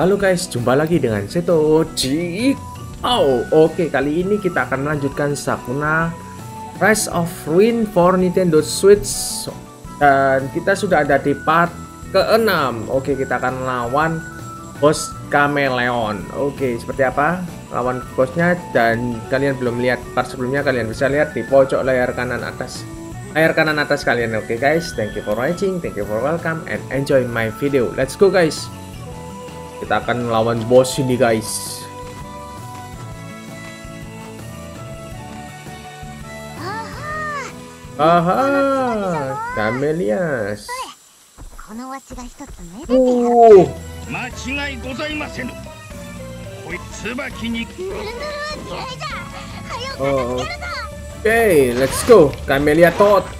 Halo guys, jumpa lagi dengan Seto G. Oh, oke kali ini kita akan melanjutkan Sakuna Rise of Ruin for Nintendo Switch dan kita sudah ada di part ke-6. Oke, kita akan lawan bos Kameleon. Oke, seperti apa lawan bosnya dan kalian belum lihat part sebelumnya kalian bisa lihat di pojok layar kanan atas layar kanan atas kalian oke guys thank you for watching thank you for welcome and enjoy my video let's go guys kita akan melawan bos ini guys. Aha, Kamelias. Oh. oh. Oh. Okay, let's go. Kamelia Tot.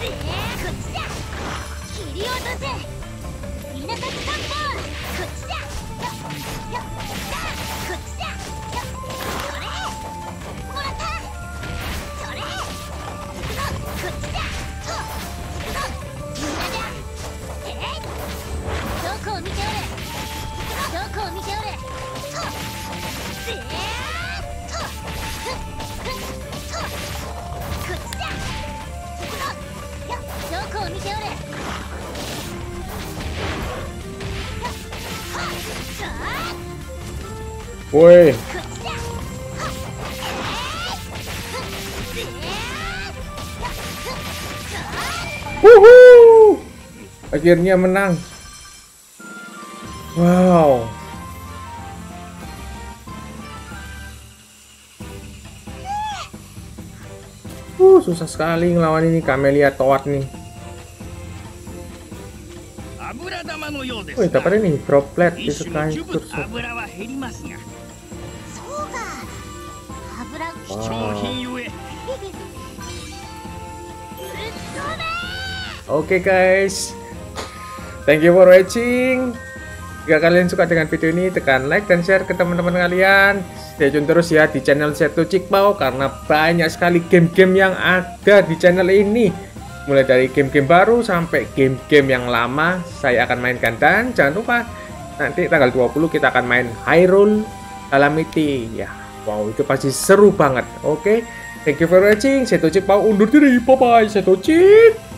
切り落とせ稲作三本こっちだ Woi. Wuhu! Akhirnya menang. Wow. Uh, susah sekali ngelawan ini Camelia Toad nih. Oke okay guys, thank you for watching. Jika kalian suka dengan video ini, tekan like dan share ke teman-teman kalian. Stay tune terus ya di channel Seto Cikpao karena banyak sekali game-game yang ada di channel ini. Mulai dari game-game baru sampai game-game yang lama saya akan mainkan dan jangan lupa nanti tanggal 20 kita akan main Hyrule Calamity ya. Wow, itu pasti seru banget. Oke. Okay? Thank you for watching. Saya Tocik mau undur diri. Bye bye. Saya Tocik.